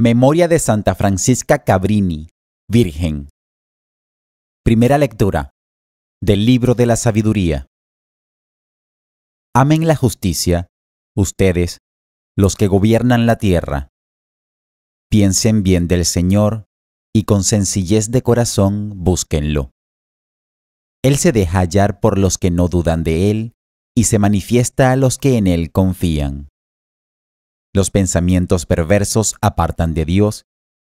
Memoria de Santa Francisca Cabrini, Virgen. Primera lectura del libro de la sabiduría. Amen la justicia, ustedes, los que gobiernan la tierra. Piensen bien del Señor y con sencillez de corazón búsquenlo. Él se deja hallar por los que no dudan de Él y se manifiesta a los que en Él confían. Los pensamientos perversos apartan de Dios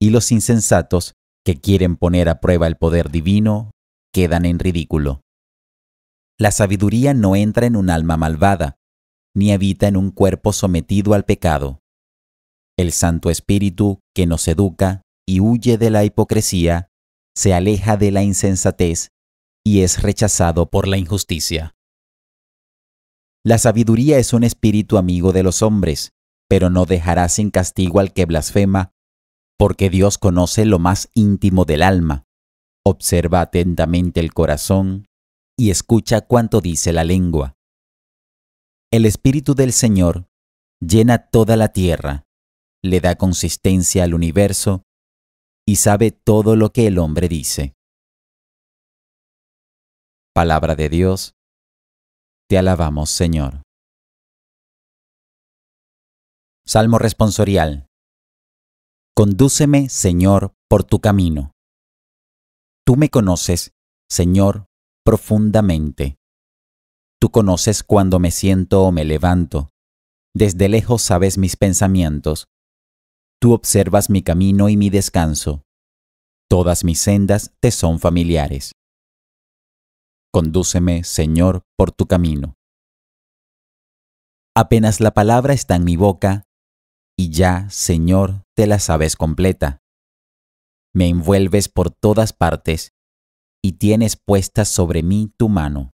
y los insensatos, que quieren poner a prueba el poder divino, quedan en ridículo. La sabiduría no entra en un alma malvada, ni habita en un cuerpo sometido al pecado. El Santo Espíritu, que nos educa y huye de la hipocresía, se aleja de la insensatez y es rechazado por la injusticia. La sabiduría es un espíritu amigo de los hombres, pero no dejará sin castigo al que blasfema, porque Dios conoce lo más íntimo del alma, observa atentamente el corazón y escucha cuanto dice la lengua. El Espíritu del Señor llena toda la tierra, le da consistencia al universo y sabe todo lo que el hombre dice. Palabra de Dios, te alabamos Señor. Salmo responsorial. Condúceme, Señor, por tu camino. Tú me conoces, Señor, profundamente. Tú conoces cuando me siento o me levanto. Desde lejos sabes mis pensamientos. Tú observas mi camino y mi descanso. Todas mis sendas te son familiares. Condúceme, Señor, por tu camino. Apenas la palabra está en mi boca, y ya, Señor, te la sabes completa. Me envuelves por todas partes y tienes puesta sobre mí tu mano.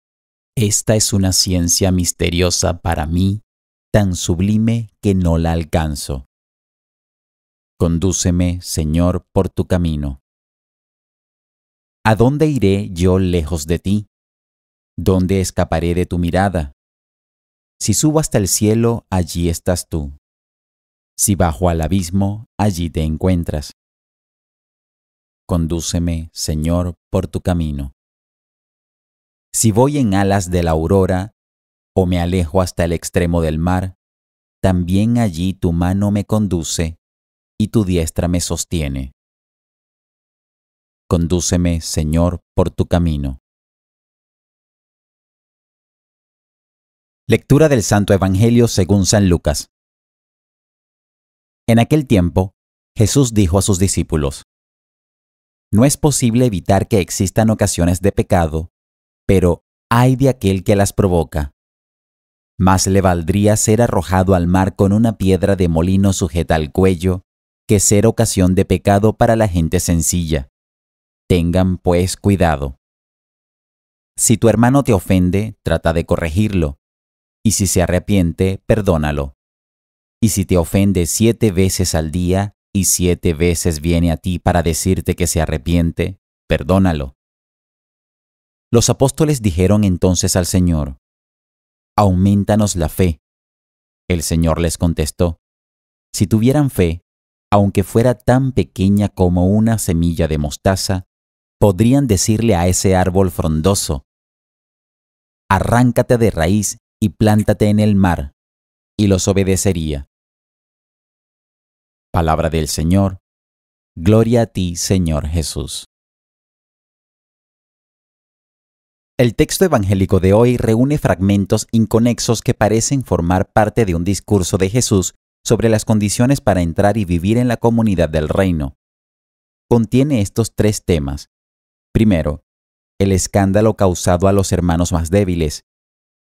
Esta es una ciencia misteriosa para mí, tan sublime que no la alcanzo. Condúceme, Señor, por tu camino. ¿A dónde iré yo lejos de ti? ¿Dónde escaparé de tu mirada? Si subo hasta el cielo, allí estás tú. Si bajo al abismo, allí te encuentras. Condúceme, Señor, por tu camino. Si voy en alas de la aurora, o me alejo hasta el extremo del mar, también allí tu mano me conduce y tu diestra me sostiene. Condúceme, Señor, por tu camino. Lectura del Santo Evangelio según San Lucas. En aquel tiempo, Jesús dijo a sus discípulos, No es posible evitar que existan ocasiones de pecado, pero hay de aquel que las provoca. Más le valdría ser arrojado al mar con una piedra de molino sujeta al cuello, que ser ocasión de pecado para la gente sencilla. Tengan pues cuidado. Si tu hermano te ofende, trata de corregirlo, y si se arrepiente, perdónalo. Y si te ofende siete veces al día y siete veces viene a ti para decirte que se arrepiente, perdónalo. Los apóstoles dijeron entonces al Señor, Aumentanos la fe. El Señor les contestó, Si tuvieran fe, aunque fuera tan pequeña como una semilla de mostaza, podrían decirle a ese árbol frondoso, Arráncate de raíz y plántate en el mar, y los obedecería. Palabra del Señor. Gloria a ti, Señor Jesús. El texto evangélico de hoy reúne fragmentos inconexos que parecen formar parte de un discurso de Jesús sobre las condiciones para entrar y vivir en la comunidad del reino. Contiene estos tres temas. Primero, el escándalo causado a los hermanos más débiles.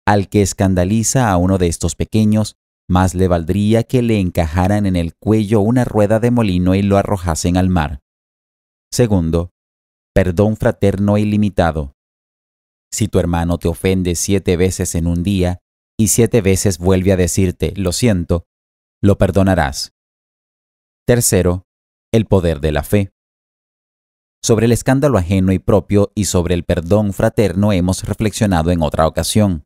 Al que escandaliza a uno de estos pequeños, más le valdría que le encajaran en el cuello una rueda de molino y lo arrojasen al mar. Segundo, perdón fraterno ilimitado. Si tu hermano te ofende siete veces en un día y siete veces vuelve a decirte lo siento, lo perdonarás. Tercero, el poder de la fe. Sobre el escándalo ajeno y propio y sobre el perdón fraterno hemos reflexionado en otra ocasión.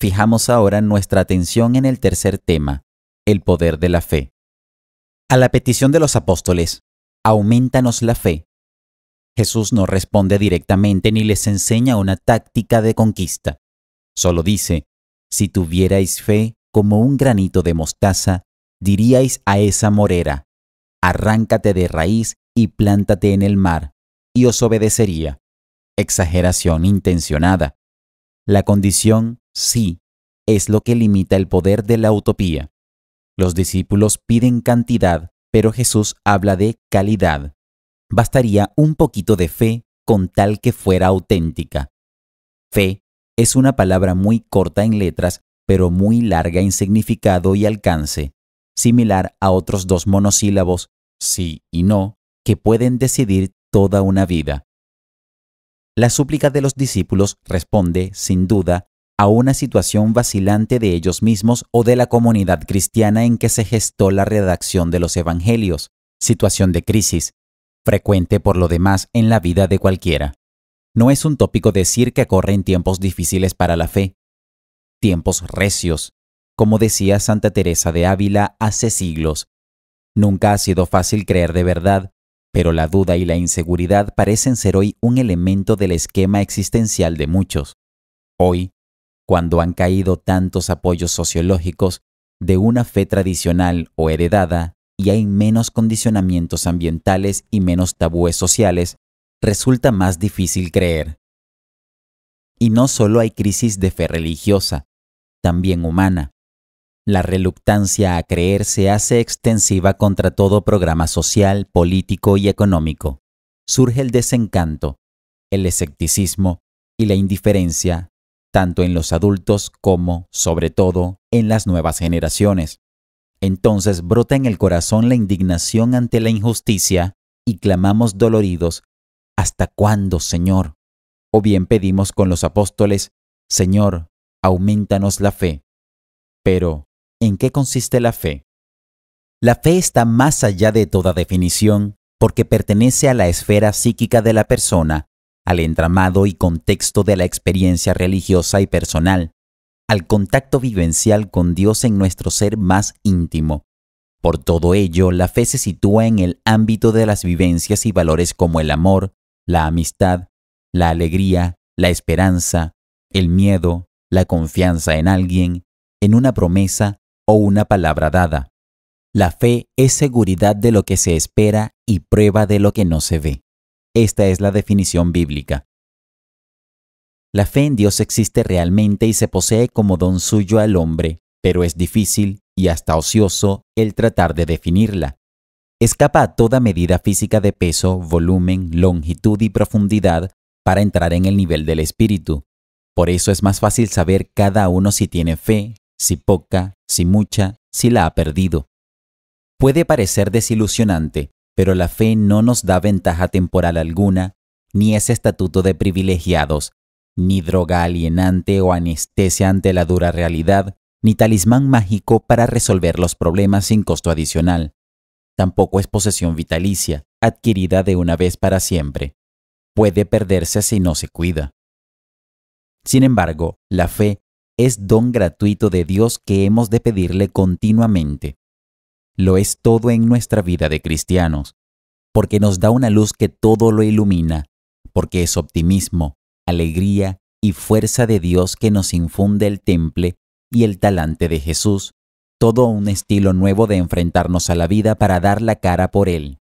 Fijamos ahora nuestra atención en el tercer tema, el poder de la fe. A la petición de los apóstoles, aumentanos la fe. Jesús no responde directamente ni les enseña una táctica de conquista. Solo dice, si tuvierais fe como un granito de mostaza, diríais a esa morera, arráncate de raíz y plántate en el mar, y os obedecería. Exageración intencionada. La condición sí es lo que limita el poder de la utopía. Los discípulos piden cantidad, pero Jesús habla de calidad. Bastaría un poquito de fe con tal que fuera auténtica. Fe es una palabra muy corta en letras, pero muy larga en significado y alcance, similar a otros dos monosílabos, sí y no, que pueden decidir toda una vida. La súplica de los discípulos responde, sin duda, a una situación vacilante de ellos mismos o de la comunidad cristiana en que se gestó la redacción de los Evangelios, situación de crisis, frecuente por lo demás en la vida de cualquiera. No es un tópico decir que corren tiempos difíciles para la fe, tiempos recios, como decía Santa Teresa de Ávila hace siglos. Nunca ha sido fácil creer de verdad, pero la duda y la inseguridad parecen ser hoy un elemento del esquema existencial de muchos. Hoy, cuando han caído tantos apoyos sociológicos de una fe tradicional o heredada y hay menos condicionamientos ambientales y menos tabúes sociales, resulta más difícil creer. Y no solo hay crisis de fe religiosa, también humana. La reluctancia a creer se hace extensiva contra todo programa social, político y económico. Surge el desencanto, el escepticismo y la indiferencia tanto en los adultos como, sobre todo, en las nuevas generaciones. Entonces brota en el corazón la indignación ante la injusticia y clamamos doloridos, ¿Hasta cuándo, Señor? O bien pedimos con los apóstoles, Señor, aumentanos la fe. Pero, ¿en qué consiste la fe? La fe está más allá de toda definición porque pertenece a la esfera psíquica de la persona al entramado y contexto de la experiencia religiosa y personal, al contacto vivencial con Dios en nuestro ser más íntimo. Por todo ello, la fe se sitúa en el ámbito de las vivencias y valores como el amor, la amistad, la alegría, la esperanza, el miedo, la confianza en alguien, en una promesa o una palabra dada. La fe es seguridad de lo que se espera y prueba de lo que no se ve. Esta es la definición bíblica. La fe en Dios existe realmente y se posee como don suyo al hombre, pero es difícil y hasta ocioso el tratar de definirla. Escapa a toda medida física de peso, volumen, longitud y profundidad para entrar en el nivel del espíritu. Por eso es más fácil saber cada uno si tiene fe, si poca, si mucha, si la ha perdido. Puede parecer desilusionante, pero la fe no nos da ventaja temporal alguna, ni es estatuto de privilegiados, ni droga alienante o anestesia ante la dura realidad, ni talismán mágico para resolver los problemas sin costo adicional. Tampoco es posesión vitalicia, adquirida de una vez para siempre. Puede perderse si no se cuida. Sin embargo, la fe es don gratuito de Dios que hemos de pedirle continuamente lo es todo en nuestra vida de cristianos, porque nos da una luz que todo lo ilumina, porque es optimismo, alegría y fuerza de Dios que nos infunde el temple y el talante de Jesús, todo un estilo nuevo de enfrentarnos a la vida para dar la cara por Él.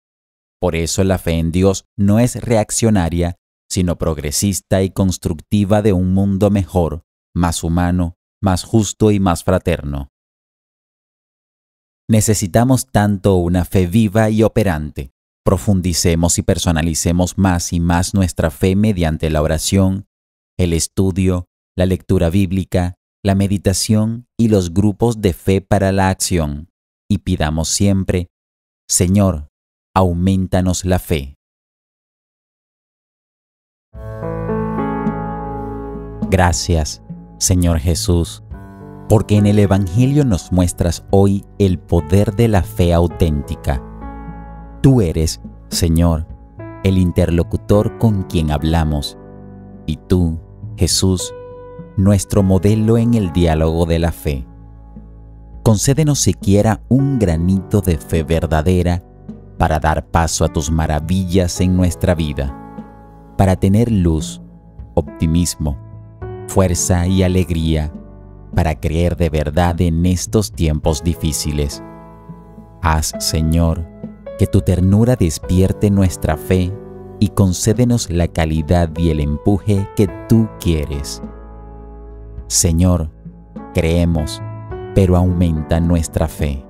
Por eso la fe en Dios no es reaccionaria, sino progresista y constructiva de un mundo mejor, más humano, más justo y más fraterno necesitamos tanto una fe viva y operante. Profundicemos y personalicemos más y más nuestra fe mediante la oración, el estudio, la lectura bíblica, la meditación y los grupos de fe para la acción. Y pidamos siempre, Señor, aumentanos la fe. Gracias, Señor Jesús porque en el Evangelio nos muestras hoy el poder de la fe auténtica. Tú eres, Señor, el interlocutor con quien hablamos, y tú, Jesús, nuestro modelo en el diálogo de la fe. concédenos siquiera un granito de fe verdadera para dar paso a tus maravillas en nuestra vida, para tener luz, optimismo, fuerza y alegría para creer de verdad en estos tiempos difíciles. Haz, Señor, que tu ternura despierte nuestra fe y concédenos la calidad y el empuje que tú quieres. Señor, creemos, pero aumenta nuestra fe.